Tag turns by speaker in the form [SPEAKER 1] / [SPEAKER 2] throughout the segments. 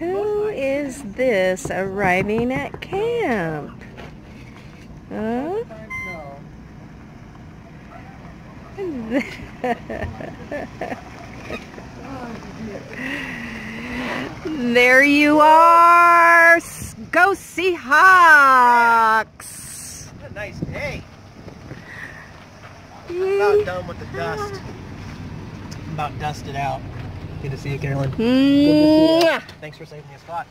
[SPEAKER 1] Who is this arriving at camp? Huh? there you are! Go Seahawks!
[SPEAKER 2] What a nice day. I'm about done with the dust. I'm about dusted out. Good to see you, Carolyn.
[SPEAKER 1] Mwah.
[SPEAKER 2] Thanks for saving me a spot.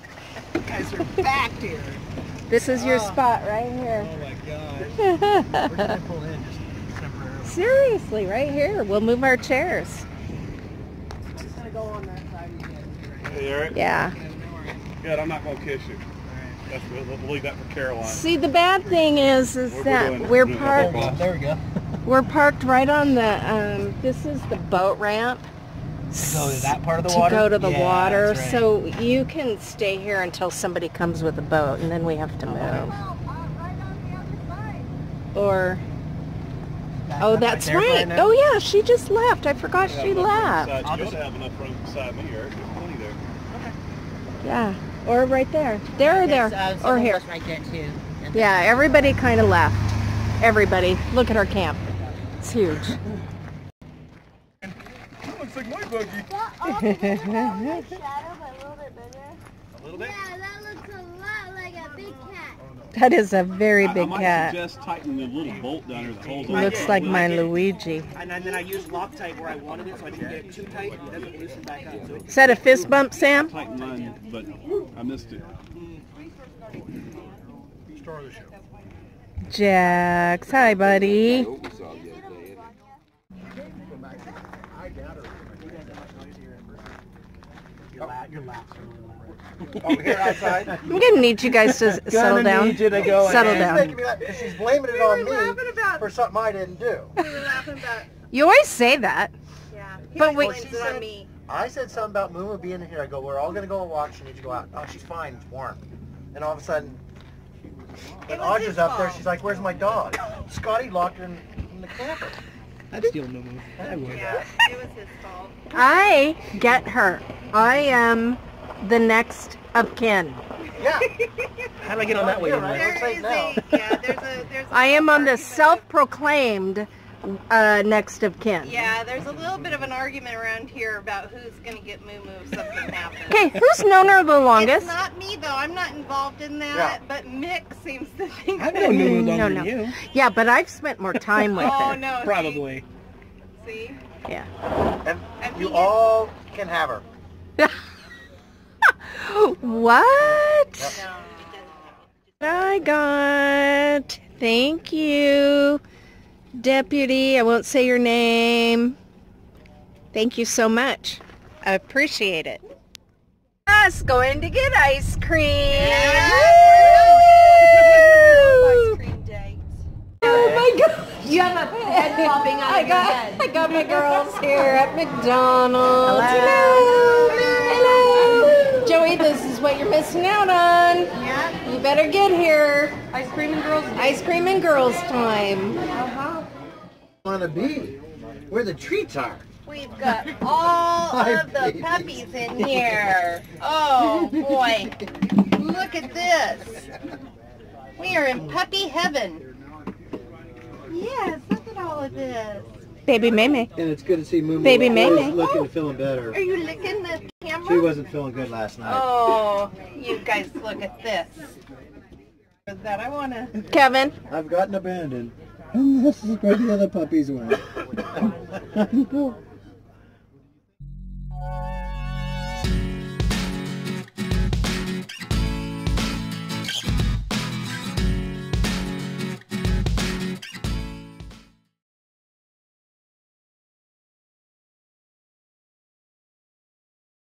[SPEAKER 2] You guys are back here.
[SPEAKER 1] This is your
[SPEAKER 2] Oh.
[SPEAKER 1] spot right here.
[SPEAKER 2] Oh my gosh. Where can I pull in just temporarily?
[SPEAKER 1] Seriously, right here. We'll move our chairs.
[SPEAKER 2] Just gonna go on that side again.
[SPEAKER 3] Hey Eric,
[SPEAKER 1] Yeah.
[SPEAKER 3] good, I'm not gonna kiss you. That's, we'll, we'll leave that for Carolyn.
[SPEAKER 1] See, the bad thing is, is
[SPEAKER 3] We're
[SPEAKER 1] that we're
[SPEAKER 3] doing a
[SPEAKER 1] parked.
[SPEAKER 2] There we go.
[SPEAKER 1] We're parked right on the. Um, this is the boat ramp.
[SPEAKER 2] Go to that part of the
[SPEAKER 1] to
[SPEAKER 2] water?
[SPEAKER 1] go to the
[SPEAKER 2] Yeah,
[SPEAKER 1] water,
[SPEAKER 2] right.
[SPEAKER 1] so you can stay here until somebody comes with a boat, and then we have to move. Or
[SPEAKER 2] Back
[SPEAKER 1] oh, that's
[SPEAKER 2] there for
[SPEAKER 1] right. Oh yeah, she just left. I forgot
[SPEAKER 3] You
[SPEAKER 1] she
[SPEAKER 3] have
[SPEAKER 1] left.
[SPEAKER 2] I'll
[SPEAKER 3] You
[SPEAKER 2] just-
[SPEAKER 3] gotta have enough room beside me, Eric. There's plenty there.
[SPEAKER 1] Yeah, or right there. There or there,
[SPEAKER 4] uh,
[SPEAKER 1] or here.
[SPEAKER 4] right there too.
[SPEAKER 1] Yeah, everybody kind of left. Everybody, look at our camp. It's huge.
[SPEAKER 3] That looks like my buggy.
[SPEAKER 5] That opposite looks like shadow, but a little bit bigger.
[SPEAKER 3] A little bit?
[SPEAKER 5] Yeah, that looks a lot like a big cat.
[SPEAKER 1] Oh, that is a very
[SPEAKER 3] I, I
[SPEAKER 1] big
[SPEAKER 3] might
[SPEAKER 1] cat.
[SPEAKER 3] suggest tightening the little bolt down there that holds.
[SPEAKER 1] Looks like my Luigi.
[SPEAKER 2] And then I used Loctite where I wanted it so I didn't get it too tight and it doesn't loosen back up. So
[SPEAKER 1] Is that a fist bump, Sam?
[SPEAKER 3] Tighten mine, but I missed it. Star of the show.
[SPEAKER 1] Jax, hi buddy.
[SPEAKER 2] Your, la- your laps are a little bit.
[SPEAKER 6] Oh, here outside?
[SPEAKER 1] I'm gonna need you guys to s- settle
[SPEAKER 2] Gonna
[SPEAKER 1] down.
[SPEAKER 2] need you to go
[SPEAKER 1] Settle
[SPEAKER 2] ahead.
[SPEAKER 1] down.
[SPEAKER 6] She's, making me laugh, 'cause she's blaming it on me for something I didn't do.
[SPEAKER 1] You always say that.
[SPEAKER 7] Yeah.
[SPEAKER 1] But wait-
[SPEAKER 7] Well, she said on me.
[SPEAKER 6] I said something about Moo being in here. I go, we're all going to go and walk. She needs to go out. Oh, she's fine. It's warm. And all of a sudden, when
[SPEAKER 7] was his
[SPEAKER 6] Audra's up there,
[SPEAKER 7] fault.
[SPEAKER 6] she's like, where's my dog? Scotty locked her in, in the camper.
[SPEAKER 2] I'd steal Moo Moo. I would.
[SPEAKER 7] Yeah, it was his fault.
[SPEAKER 1] I get her. I am the next of kin.
[SPEAKER 6] Yeah.
[SPEAKER 2] How do I get on that way?
[SPEAKER 6] Here, right?
[SPEAKER 7] There
[SPEAKER 6] Looks like
[SPEAKER 7] is
[SPEAKER 6] now.
[SPEAKER 7] a, yeah, there's a, there's a
[SPEAKER 1] I am on the self-proclaimed uh, next of kin.
[SPEAKER 7] Yeah, there's a little bit of an argument around here about who's gonna get Moo Moo if something happens.
[SPEAKER 1] Okay, who's known her the
[SPEAKER 7] It's
[SPEAKER 1] longest?
[SPEAKER 7] not me though. I'm not involved in that.
[SPEAKER 6] Yeah.
[SPEAKER 7] But Mick seems to think.
[SPEAKER 2] I've
[SPEAKER 7] that
[SPEAKER 2] known Moo Moo
[SPEAKER 1] No,
[SPEAKER 2] longer
[SPEAKER 1] no.
[SPEAKER 2] than you.
[SPEAKER 1] Yeah, but I've spent more time with
[SPEAKER 7] Oh
[SPEAKER 1] her.
[SPEAKER 7] no.
[SPEAKER 2] Probably.
[SPEAKER 7] See?
[SPEAKER 1] Yeah.
[SPEAKER 6] And
[SPEAKER 7] I
[SPEAKER 6] you
[SPEAKER 7] mean,
[SPEAKER 6] all can have her.
[SPEAKER 1] what?
[SPEAKER 7] No.
[SPEAKER 1] I got. Thank you, Deputy. I won't say your name. Thank you so much. I appreciate it. Us going to get ice cream.
[SPEAKER 7] Ice cream date.
[SPEAKER 1] Oh my god. You have a head popping out I got, I got my girls here at McDonald's. Hello. Hello. Joey, this is what you're missing out on.
[SPEAKER 7] Yeah.
[SPEAKER 1] You better get here.
[SPEAKER 7] Ice cream and girls.
[SPEAKER 1] Ice cream and girls time. Uh-huh.
[SPEAKER 6] Want to be where the treats are.
[SPEAKER 7] We've got all
[SPEAKER 6] Hi,
[SPEAKER 7] of the
[SPEAKER 6] babies.
[SPEAKER 7] puppies in here. Oh boy. Look at this. We are in puppy heaven. Yes, look at all of this.
[SPEAKER 1] Baby Meme.
[SPEAKER 6] And it's good to see Moo Moo
[SPEAKER 1] Baby
[SPEAKER 6] always
[SPEAKER 1] Meme.
[SPEAKER 6] looking and feeling better.
[SPEAKER 7] Are you licking the camera?
[SPEAKER 6] She wasn't feeling good last night.
[SPEAKER 7] Oh, you guys look at this. That I want to.
[SPEAKER 1] Kevin.
[SPEAKER 6] I've gotten abandoned. And this is where the other puppies went. I know.